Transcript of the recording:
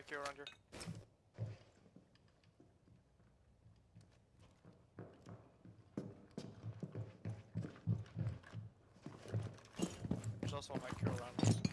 Mike, you're. There's also a Mike here around us.